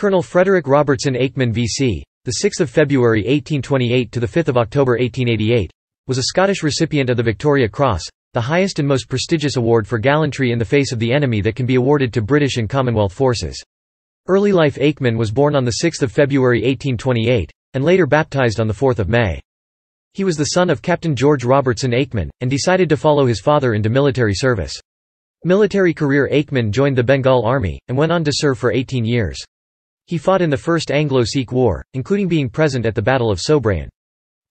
Colonel Frederick Robertson Aikman VC, the 6th February 1828 to the 5th October 1888, was a Scottish recipient of the Victoria Cross, the highest and most prestigious award for gallantry in the face of the enemy that can be awarded to British and Commonwealth forces. Early life Aikman was born on the 6th February 1828 and later baptized on the 4th May. He was the son of Captain George Robertson Aikman and decided to follow his father into military service. Military career Aikman joined the Bengal Army and went on to serve for 18 years. He fought in the First Anglo-Sikh War, including being present at the Battle of Sobraon.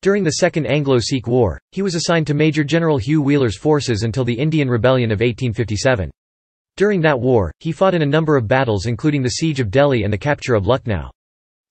During the Second Anglo-Sikh War, he was assigned to Major General Hugh Wheeler's forces until the Indian Rebellion of 1857. During that war, he fought in a number of battles including the Siege of Delhi and the capture of Lucknow.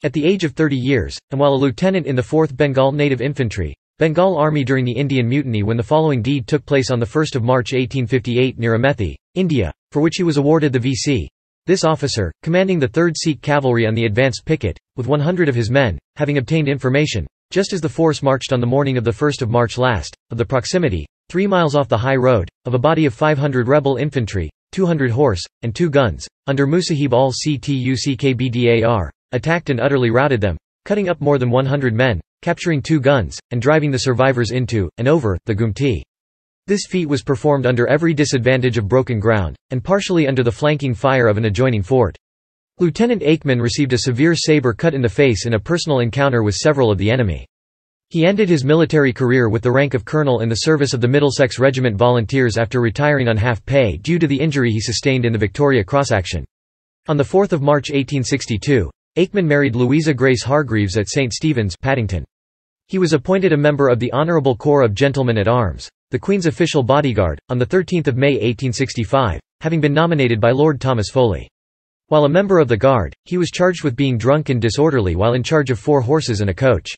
At the age of 30 years, and while a lieutenant in the 4th Bengal Native Infantry, Bengal Army during the Indian Mutiny when the following deed took place on 1 March 1858 near Amethi, India, for which he was awarded the V.C. This officer, commanding the 3rd Sikh Cavalry on the advance picket, with 100 of his men, having obtained information, just as the force marched on the morning of 1 March last, of the proximity, three miles off the high road, of a body of 500 rebel infantry, 200 horse, and two guns, under Musahib al-Ctuckbdar, attacked and utterly routed them, cutting up more than 100 men, capturing two guns, and driving the survivors into, and over, the Gumti. This feat was performed under every disadvantage of broken ground, and partially under the flanking fire of an adjoining fort. Lieutenant Aikman received a severe saber cut in the face in a personal encounter with several of the enemy. He ended his military career with the rank of colonel in the service of the Middlesex Regiment Volunteers after retiring on half pay due to the injury he sustained in the Victoria Cross action. On 4 March 1862, Aikman married Louisa Grace Hargreaves at St. Stephen's, Paddington. He was appointed a member of the Honourable Corps of Gentlemen at Arms the Queen's official bodyguard, on 13 May 1865, having been nominated by Lord Thomas Foley. While a member of the Guard, he was charged with being drunk and disorderly while in charge of four horses and a coach.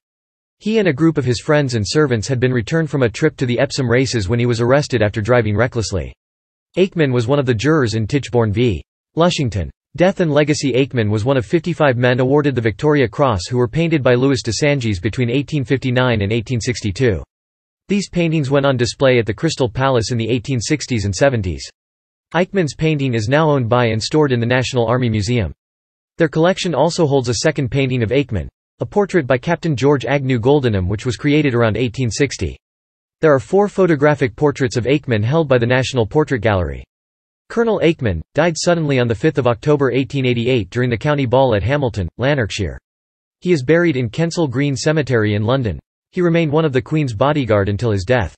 He and a group of his friends and servants had been returned from a trip to the Epsom races when he was arrested after driving recklessly. Aikman was one of the jurors in Tichborne v. Lushington. Death and Legacy Aikman was one of 55 men awarded the Victoria Cross who were painted by Louis Desanges between 1859 and 1862. These paintings went on display at the Crystal Palace in the 1860s and 70s. Aikman's painting is now owned by and stored in the National Army Museum. Their collection also holds a second painting of Aikman, a portrait by Captain George Agnew Goldenham which was created around 1860. There are four photographic portraits of Aikman held by the National Portrait Gallery. Colonel Aikman, died suddenly on 5 October 1888 during the county ball at Hamilton, Lanarkshire. He is buried in Kensal Green Cemetery in London. He remained one of the Queen's bodyguard until his death.